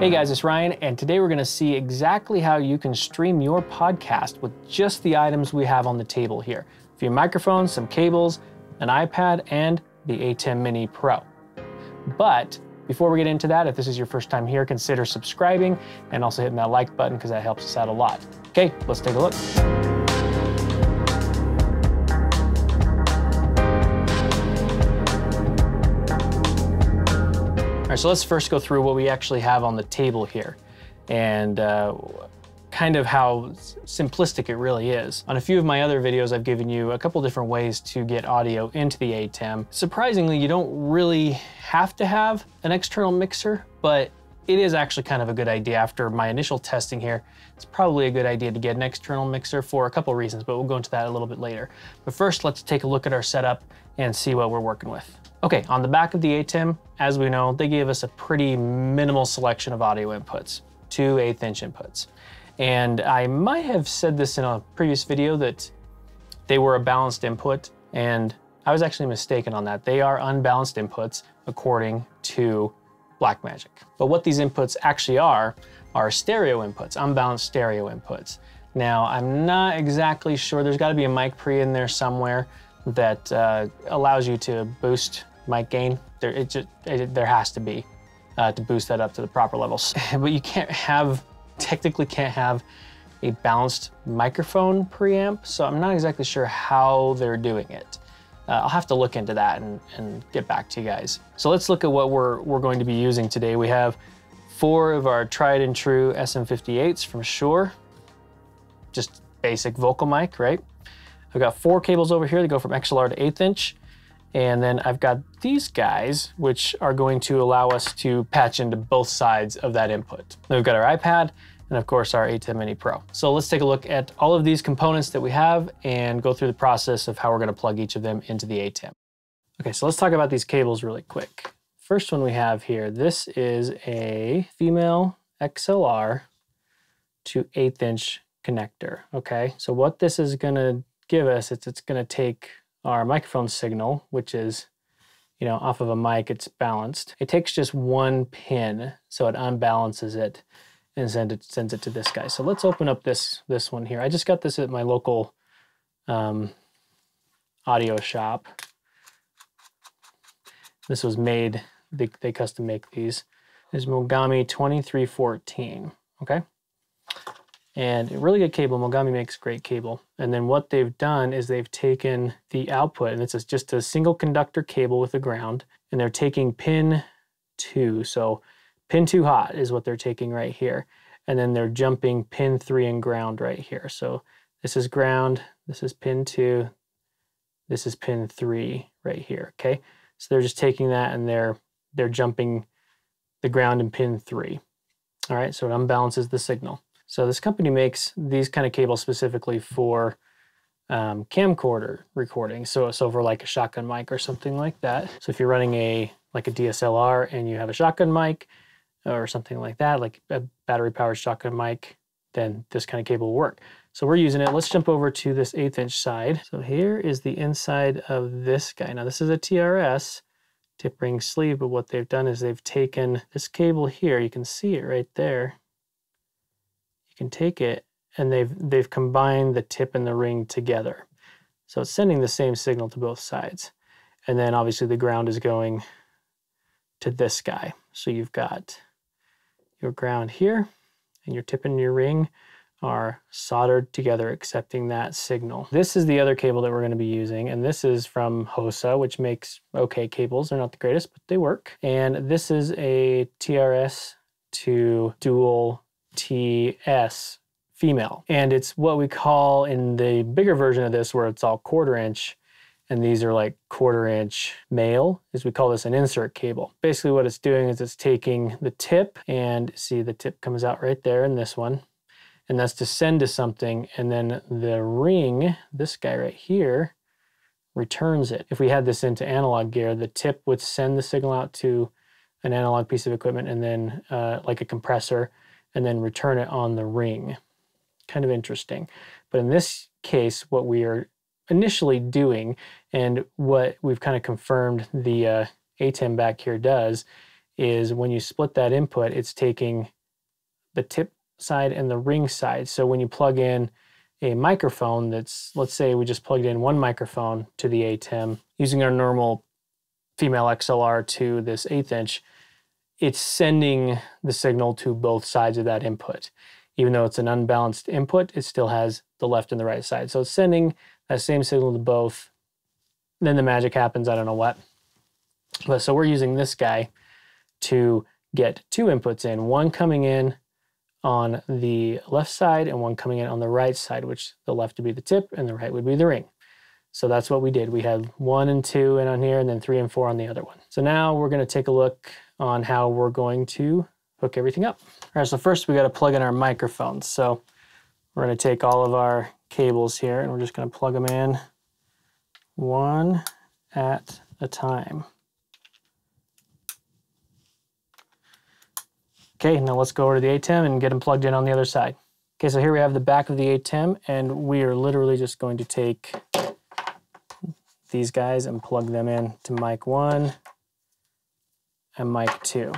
Hey guys, it's Ryan, and today we're going to see exactly how you can stream your podcast with just the items we have on the table here. A few microphones, some cables, an iPad, and the ATEM Mini Pro. But before we get into that, if this is your first time here, consider subscribing and also hitting that like button because that helps us out a lot. Okay, let's take a look. All right, so let's first go through what we actually have on the table here and uh, kind of how simplistic it really is. On a few of my other videos, I've given you a couple different ways to get audio into the ATEM. Surprisingly, you don't really have to have an external mixer, but it is actually kind of a good idea after my initial testing here. It's probably a good idea to get an external mixer for a couple reasons, but we'll go into that a little bit later. But first, let's take a look at our setup and see what we're working with. Okay, on the back of the ATEM, as we know, they gave us a pretty minimal selection of audio inputs, two eighth inch inputs. And I might have said this in a previous video that they were a balanced input, and I was actually mistaken on that. They are unbalanced inputs according to Blackmagic. But what these inputs actually are, are stereo inputs, unbalanced stereo inputs. Now, I'm not exactly sure, there's gotta be a mic pre in there somewhere that uh, allows you to boost mic gain. There, it just, it, there has to be uh, to boost that up to the proper levels. but you can't have, technically can't have a balanced microphone preamp, so I'm not exactly sure how they're doing it. Uh, I'll have to look into that and, and get back to you guys. So let's look at what we're, we're going to be using today. We have four of our tried and true SM58s from Shure, just basic vocal mic, right? I've got four cables over here that go from XLR to eighth inch. And then I've got these guys, which are going to allow us to patch into both sides of that input. Then we've got our iPad and of course our ATEM Mini Pro. So let's take a look at all of these components that we have and go through the process of how we're gonna plug each of them into the ATEM. Okay, so let's talk about these cables really quick. First one we have here, this is a female XLR to eighth inch connector, okay? So what this is gonna give us is it's gonna take our microphone signal, which is, you know, off of a mic, it's balanced. It takes just one pin, so it unbalances it and send it, sends it to this guy. So let's open up this, this one here. I just got this at my local um, audio shop. This was made, they, they custom make these. This is Mogami 2314, okay? And really good cable, Mogami makes great cable. And then what they've done is they've taken the output, and it's just a single conductor cable with a ground, and they're taking pin two. So pin two hot is what they're taking right here. And then they're jumping pin three and ground right here. So this is ground, this is pin two, this is pin three right here, okay? So they're just taking that and they're they're jumping the ground in pin three. All right, so it unbalances the signal. So this company makes these kind of cables specifically for um, camcorder recording. So, so for like a shotgun mic or something like that. So if you're running a like a DSLR and you have a shotgun mic or something like that, like a battery powered shotgun mic, then this kind of cable will work. So we're using it. Let's jump over to this eighth inch side. So here is the inside of this guy. Now this is a TRS tip ring sleeve, but what they've done is they've taken this cable here. You can see it right there can take it and they've they've combined the tip and the ring together. So it's sending the same signal to both sides. And then obviously the ground is going to this guy. So you've got your ground here and your tip and your ring are soldered together accepting that signal. This is the other cable that we're going to be using and this is from Hosa which makes okay cables. They're not the greatest but they work. And this is a TRS to dual TS female. And it's what we call in the bigger version of this where it's all quarter inch and these are like quarter inch male is we call this an insert cable. Basically what it's doing is it's taking the tip and see the tip comes out right there in this one and that's to send to something and then the ring, this guy right here, returns it. If we had this into analog gear, the tip would send the signal out to an analog piece of equipment and then uh, like a compressor and then return it on the ring. Kind of interesting. But in this case, what we are initially doing and what we've kind of confirmed the uh, ATEM back here does is when you split that input, it's taking the tip side and the ring side. So when you plug in a microphone that's, let's say we just plugged in one microphone to the ATEM using our normal female XLR to this eighth inch, it's sending the signal to both sides of that input. Even though it's an unbalanced input, it still has the left and the right side. So it's sending that same signal to both. Then the magic happens, I don't know what. But so we're using this guy to get two inputs in, one coming in on the left side and one coming in on the right side, which the left would be the tip and the right would be the ring. So that's what we did. We had one and two in on here and then three and four on the other one. So now we're gonna take a look on how we're going to hook everything up. All right, so first we gotta plug in our microphones. So we're gonna take all of our cables here and we're just gonna plug them in one at a time. Okay, now let's go over to the ATEM and get them plugged in on the other side. Okay, so here we have the back of the ATEM and we are literally just going to take these guys and plug them in to mic one and mic two.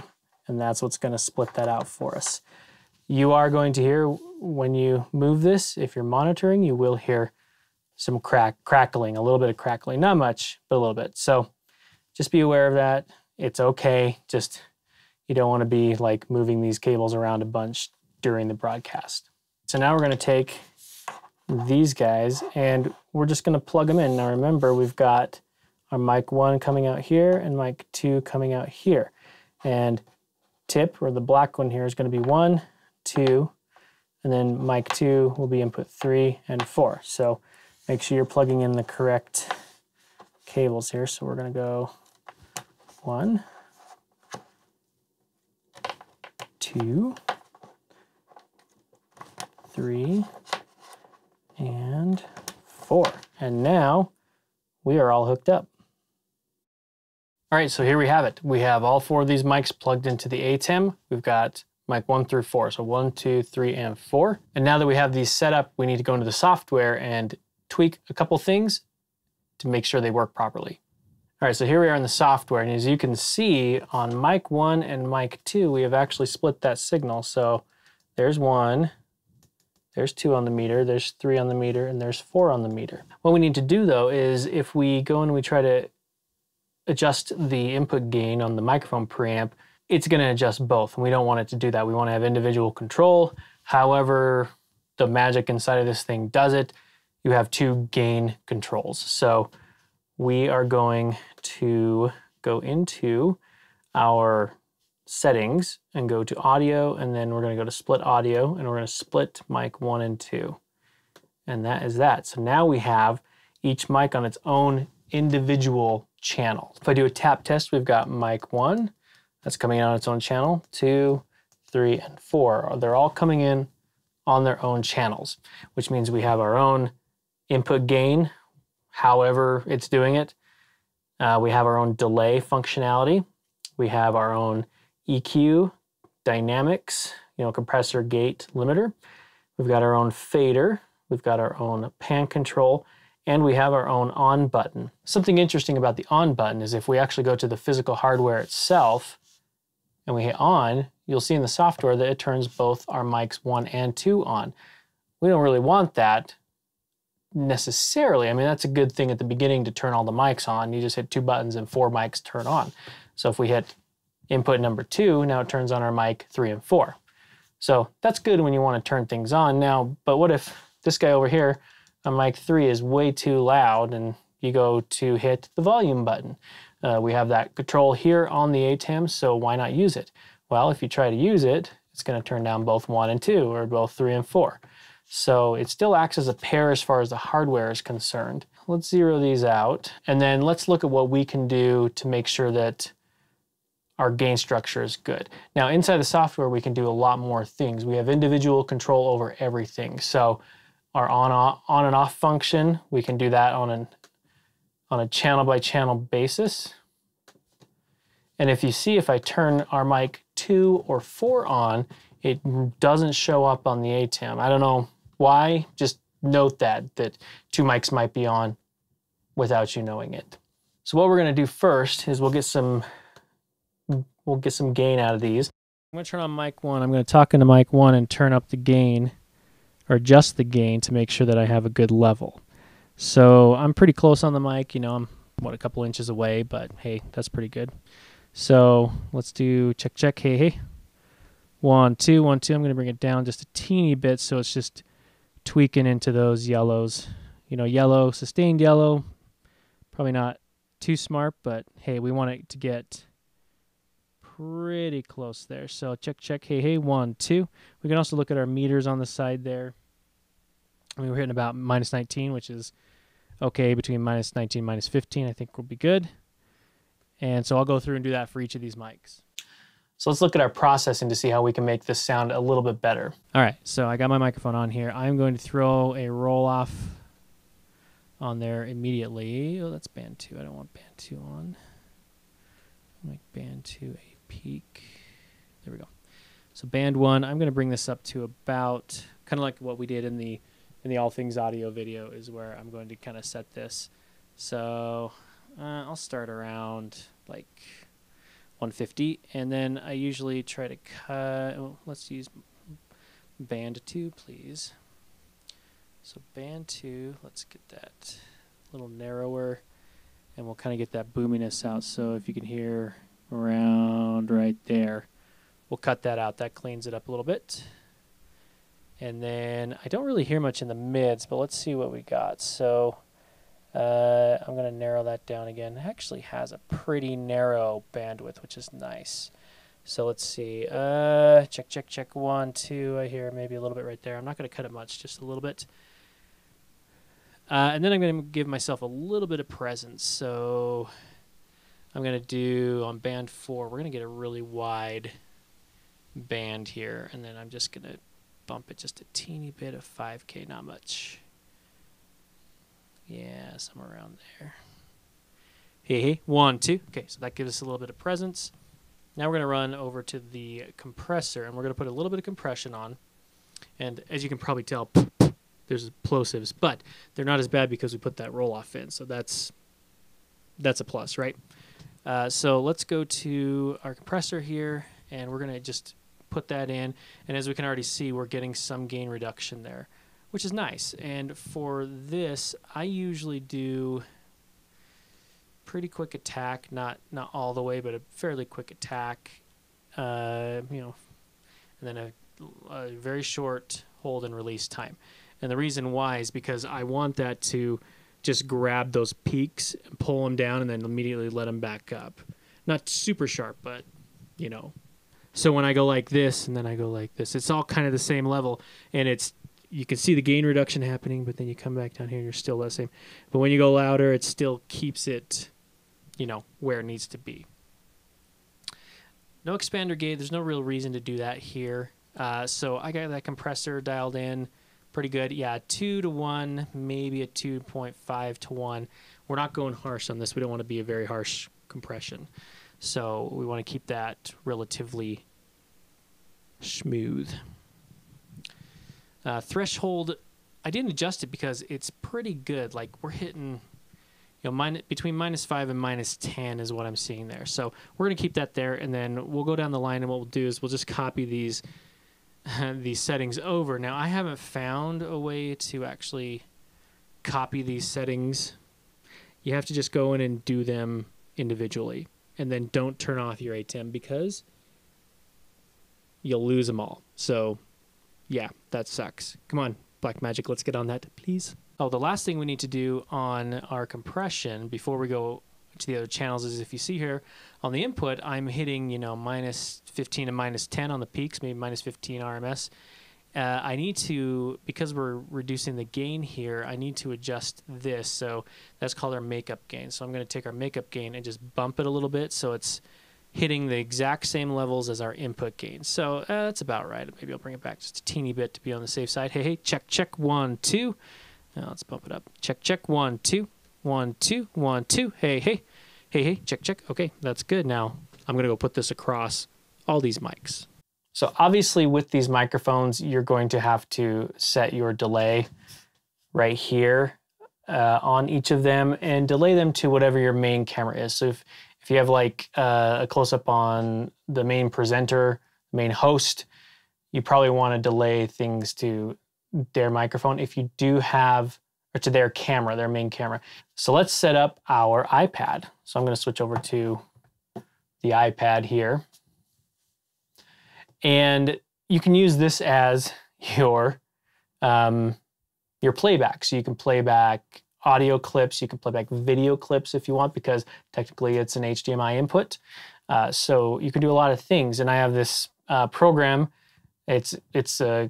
And that's what's gonna split that out for us. You are going to hear when you move this, if you're monitoring, you will hear some crack crackling, a little bit of crackling, not much, but a little bit. So just be aware of that. It's okay. Just you don't want to be like moving these cables around a bunch during the broadcast. So now we're going to take these guys and we're just going to plug them in. Now remember, we've got our mic one coming out here and mic two coming out here. And tip, or the black one here, is going to be one, two, and then mic two will be input three and four. So make sure you're plugging in the correct cables here. So we're going to go one, two, three, and And now we are all hooked up. All right, so here we have it. We have all four of these mics plugged into the ATEM. We've got mic one through four. So one, two, three, and four. And now that we have these set up, we need to go into the software and tweak a couple things to make sure they work properly. All right, so here we are in the software, and as you can see on mic one and mic two, we have actually split that signal. So there's one, there's two on the meter, there's three on the meter, and there's four on the meter. What we need to do though is if we go and we try to adjust the input gain on the microphone preamp, it's gonna adjust both, and we don't want it to do that. We wanna have individual control. However, the magic inside of this thing does it. You have two gain controls. So we are going to go into our settings and go to audio and then we're going to go to split audio and we're going to split mic one and two. And that is that. So now we have each mic on its own individual channel. If I do a tap test, we've got mic one, that's coming in on its own channel, two, three, and four. They're all coming in on their own channels, which means we have our own input gain, however it's doing it. Uh, we have our own delay functionality. We have our own EQ, dynamics, you know, compressor gate limiter. We've got our own fader. We've got our own pan control and we have our own on button. Something interesting about the on button is if we actually go to the physical hardware itself and we hit on, you'll see in the software that it turns both our mics one and two on. We don't really want that necessarily. I mean, that's a good thing at the beginning to turn all the mics on. You just hit two buttons and four mics turn on. So if we hit input number two, now it turns on our mic three and four. So that's good when you want to turn things on now, but what if this guy over here on mic three is way too loud and you go to hit the volume button? Uh, we have that control here on the ATEM, so why not use it? Well, if you try to use it, it's going to turn down both one and two or both three and four. So it still acts as a pair as far as the hardware is concerned. Let's zero these out and then let's look at what we can do to make sure that our gain structure is good. Now inside the software we can do a lot more things. We have individual control over everything. So our on, on and off function, we can do that on an on a channel by channel basis. And if you see if I turn our mic 2 or 4 on, it doesn't show up on the ATEM. I don't know why? Just note that, that two mics might be on without you knowing it. So what we're gonna do first is we'll get some we'll get some gain out of these. I'm going to turn on mic one. I'm going to talk into mic one and turn up the gain or adjust the gain to make sure that I have a good level. So I'm pretty close on the mic. You know, I'm what a couple inches away, but hey, that's pretty good. So let's do check, check. Hey, hey. One, two, one, two. I'm going to bring it down just a teeny bit so it's just tweaking into those yellows. You know, yellow, sustained yellow. Probably not too smart, but hey, we want it to get pretty close there. So check, check. Hey, hey, one, two. We can also look at our meters on the side there. I mean, we're hitting about minus 19, which is okay between minus 19 minus 15 i think we'll be good and so i'll go through and do that for each of these mics so let's look at our processing to see how we can make this sound a little bit better all right so i got my microphone on here i'm going to throw a roll off on there immediately oh that's band 2 i don't want band 2 on make band 2 a peak there we go so band 1 i'm going to bring this up to about kind of like what we did in the in the All Things Audio video is where I'm going to kind of set this. So uh, I'll start around like 150, and then I usually try to cut. Oh, let's use band two, please. So band two, let's get that a little narrower, and we'll kind of get that boominess out. So if you can hear around right there, we'll cut that out. That cleans it up a little bit. And then I don't really hear much in the mids, but let's see what we got. So uh, I'm going to narrow that down again. It actually has a pretty narrow bandwidth, which is nice. So let's see. Uh, check, check, check. One, two. I hear maybe a little bit right there. I'm not going to cut it much, just a little bit. Uh, and then I'm going to give myself a little bit of presence. So I'm going to do on band four, we're going to get a really wide band here. And then I'm just going to bump it just a teeny bit of 5K, not much. Yeah, somewhere around there. Hey, hey, one, two. Okay, so that gives us a little bit of presence. Now we're going to run over to the compressor, and we're going to put a little bit of compression on. And as you can probably tell, there's plosives, but they're not as bad because we put that roll off in. So that's that's a plus, right? Uh, so let's go to our compressor here, and we're going to just put that in, and as we can already see, we're getting some gain reduction there, which is nice. And for this, I usually do pretty quick attack, not not all the way, but a fairly quick attack. Uh, you know, and then a, a very short hold and release time. And the reason why is because I want that to just grab those peaks and pull them down and then immediately let them back up. Not super sharp, but you know, so when I go like this and then I go like this, it's all kind of the same level, and it's you can see the gain reduction happening, but then you come back down here and you're still the same. But when you go louder, it still keeps it, you know, where it needs to be. No expander gate. There's no real reason to do that here. Uh, so I got that compressor dialed in pretty good. Yeah, 2 to 1, maybe a 2.5 to 1. We're not going harsh on this. We don't want to be a very harsh compression. So we want to keep that relatively smooth. Uh, threshold, I didn't adjust it because it's pretty good. Like we're hitting, you know, minus, between minus five and minus 10 is what I'm seeing there. So we're going to keep that there and then we'll go down the line and what we'll do is we'll just copy these, these settings over. Now I haven't found a way to actually copy these settings. You have to just go in and do them individually and then don't turn off your ATEM because you'll lose them all. So, yeah, that sucks. Come on, Blackmagic, let's get on that, please. Oh, the last thing we need to do on our compression before we go to the other channels is if you see here on the input, I'm hitting, you know, minus 15 and minus 10 on the peaks, maybe minus 15 RMS. Uh, I need to, because we're reducing the gain here, I need to adjust this. So that's called our makeup gain. So I'm going to take our makeup gain and just bump it a little bit so it's hitting the exact same levels as our input gain. So uh, that's about right. Maybe I'll bring it back just a teeny bit to be on the safe side. Hey, hey, check, check, one, two. Now let's bump it up. Check, check, one, two, one, two, one, two. Hey, hey, hey, hey, check, check. Okay, that's good. Now I'm going to go put this across all these mics. So obviously with these microphones, you're going to have to set your delay right here uh, on each of them and delay them to whatever your main camera is. So if, if you have like uh, a close up on the main presenter, main host, you probably want to delay things to their microphone if you do have or to their camera, their main camera. So let's set up our iPad. So I'm going to switch over to the iPad here. And you can use this as your um, your playback. So you can play back audio clips, you can play back video clips if you want, because technically it's an HDMI input. Uh, so you can do a lot of things. And I have this uh, program. It's it's uh,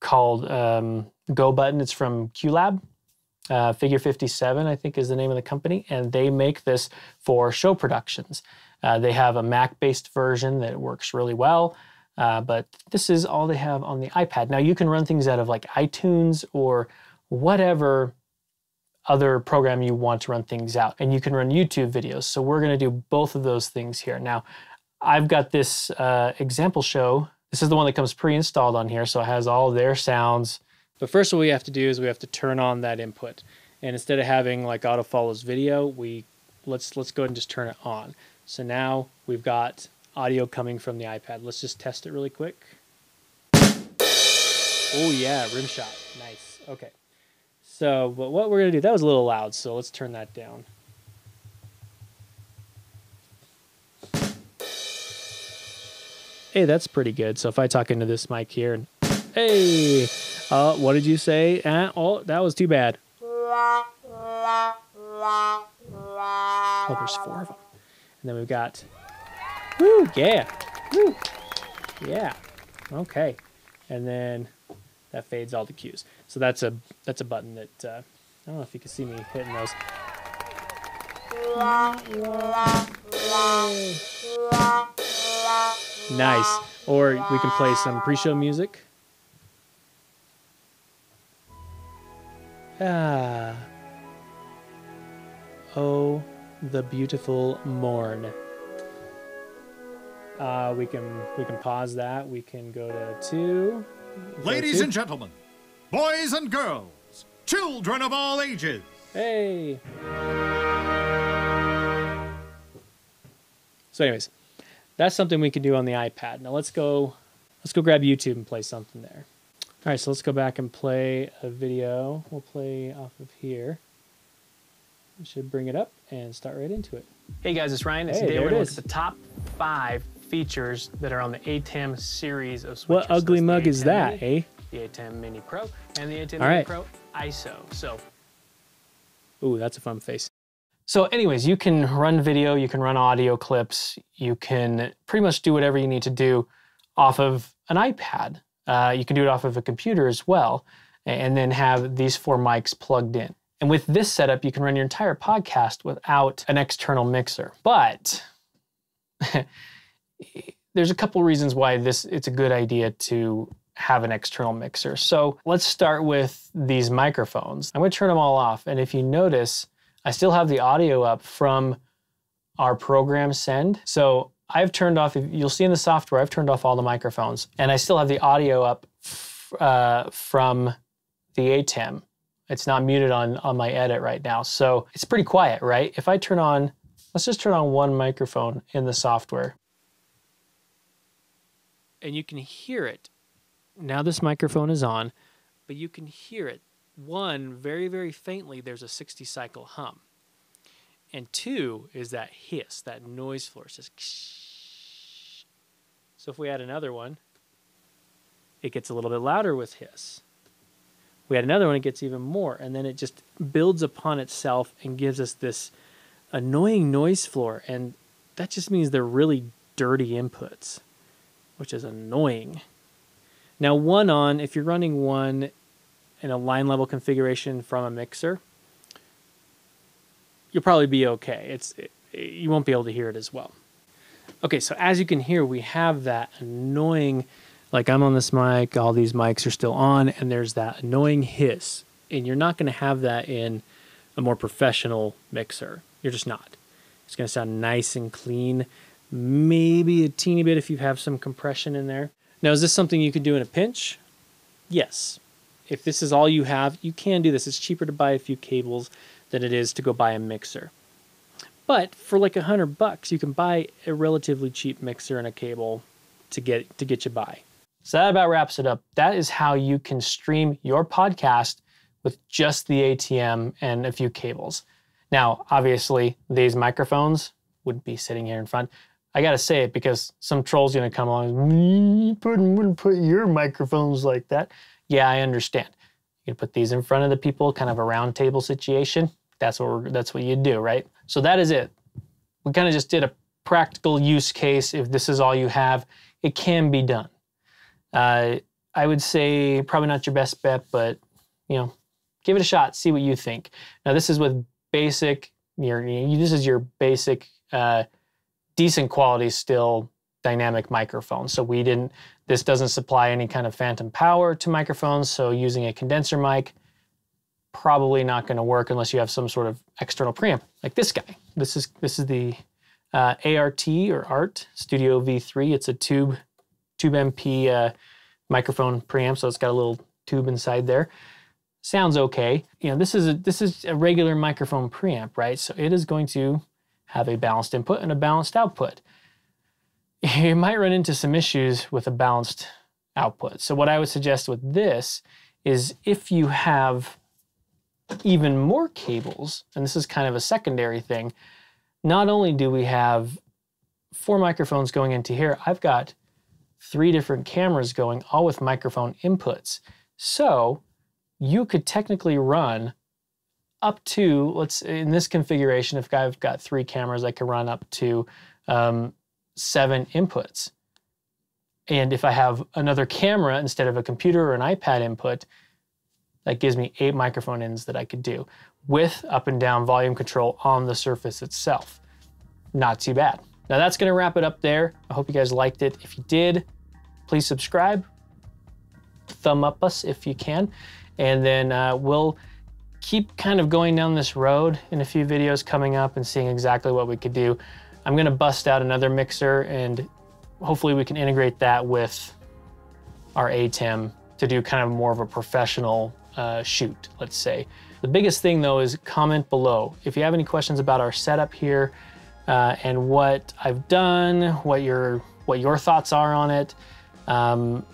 called um, Go Button. It's from QLab. Uh, Figure 57, I think, is the name of the company, and they make this for show productions. Uh, they have a Mac based version that works really well. Uh, but this is all they have on the iPad. Now you can run things out of like iTunes or whatever other program you want to run things out. And you can run YouTube videos. So we're going to do both of those things here. Now, I've got this uh, example show. This is the one that comes pre-installed on here. So it has all their sounds. But first what we have to do is we have to turn on that input. And instead of having like auto follows video, we let's let's go ahead and just turn it on. So now we've got audio coming from the iPad. Let's just test it really quick. Oh yeah, rim shot. Nice. Okay. So, but what we're gonna do, that was a little loud, so let's turn that down. Hey, that's pretty good. So if I talk into this mic here, and hey, uh, what did you say? Uh, oh, that was too bad. Oh, there's four of them. And then we've got Woo, yeah. Woo. Yeah. Okay. And then that fades all the cues. So that's a that's a button that uh, I don't know if you can see me hitting those. Nice. Or we can play some pre-show music. Ah. Oh, the beautiful morn. Uh, we can we can pause that. We can go to two. Ladies and gentlemen, boys and girls, children of all ages. Hey. So, anyways, that's something we can do on the iPad. Now let's go. Let's go grab YouTube and play something there. All right, so let's go back and play a video. We'll play off of here. We should bring it up and start right into it. Hey guys, it's Ryan. Hey, today we're going to look at the top five features that are on the ATEM series of switches. What ugly That's mug is that, Mini, eh? The ATEM Mini Pro and the ATEM All Mini right. Pro ISO. So, Ooh, that's a fun face. so anyways, you can run video, you can run audio clips, you can pretty much do whatever you need to do off of an iPad. Uh, you can do it off of a computer as well, and then have these four mics plugged in. And with this setup, you can run your entire podcast without an external mixer. But there's a couple reasons why this it's a good idea to have an external mixer. So let's start with these microphones. I'm going to turn them all off. And if you notice, I still have the audio up from our program send. So I've turned off, you'll see in the software, I've turned off all the microphones and I still have the audio up uh, from the ATEM. It's not muted on, on my edit right now. So it's pretty quiet, right? If I turn on, let's just turn on one microphone in the software. And you can hear it. Now this microphone is on, but you can hear it. One, very, very faintly, there's a 60 cycle hum. And two is that hiss, that noise floor. It. So if we add another one, it gets a little bit louder with hiss. We add another one, it gets even more. And then it just builds upon itself and gives us this annoying noise floor. And that just means they're really dirty inputs, which is annoying. Now, one on, if you're running one in a line level configuration from a mixer, you'll probably be okay. It's it, you won't be able to hear it as well. Okay, so as you can hear, we have that annoying, like I'm on this mic, all these mics are still on, and there's that annoying hiss. And you're not going to have that in a more professional mixer. You're just not. It's going to sound nice and clean, maybe a teeny bit if you have some compression in there. Now, is this something you could do in a pinch? Yes. If this is all you have, you can do this. It's cheaper to buy a few cables than it is to go buy a mixer. But for like a hundred bucks, you can buy a relatively cheap mixer and a cable to get to get you by. So that about wraps it up. That is how you can stream your podcast with just the ATEM and a few cables. Now, obviously, these microphones would be sitting here in front. I gotta say it because some troll's gonna come along. Mm, you wouldn't put your microphones like that. Yeah, I understand. You put these in front of the people, kind of a round table situation. That's what that's what you do, right? So that is it. We kind of just did a practical use case. If this is all you have, it can be done. Uh, I would say probably not your best bet, but you know, give it a shot. See what you think. Now this is with basic. Your, you, this is your basic, uh, decent quality still dynamic microphone. So we didn't. This doesn't supply any kind of phantom power to microphones. So using a condenser mic probably not going to work unless you have some sort of external preamp like this guy. This is this is the uh, ART or ART Studio V3. It's a tube tube MP uh, microphone preamp, so it's got a little tube inside there. Sounds okay. You know, this is a this is a regular microphone preamp, right? So it is going to have a balanced input and a balanced output. You might run into some issues with a balanced output. So what I would suggest with this is if you have even more cables, and this is kind of a secondary thing, not only do we have four microphones going into here, I've got three different cameras going, all with microphone inputs. So you could technically run up to, let's in this configuration, if I've got three cameras, I could run up to um, seven inputs. And if I have another camera instead of a computer or an iPad input, that gives me eight microphone ins that I could do with up and down volume control on the surface itself. Not too bad. Now that's gonna wrap it up there. I hope you guys liked it. If you did, please subscribe, thumb up us if you can, and then uh, we'll keep kind of going down this road in a few videos coming up and seeing exactly what we could do. I'm gonna bust out another mixer and hopefully we can integrate that with our ATEM to do kind of more of a professional uh, shoot, let's say. The biggest thing though is comment below. If you have any questions about our setup here uh, and what I've done, what your, what your thoughts are on it, um,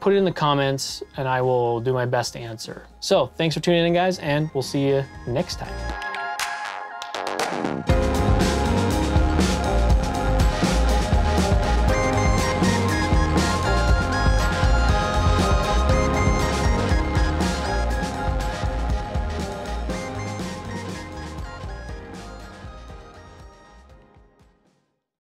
put it in the comments and I will do my best to answer. So thanks for tuning in guys and we'll see you next time.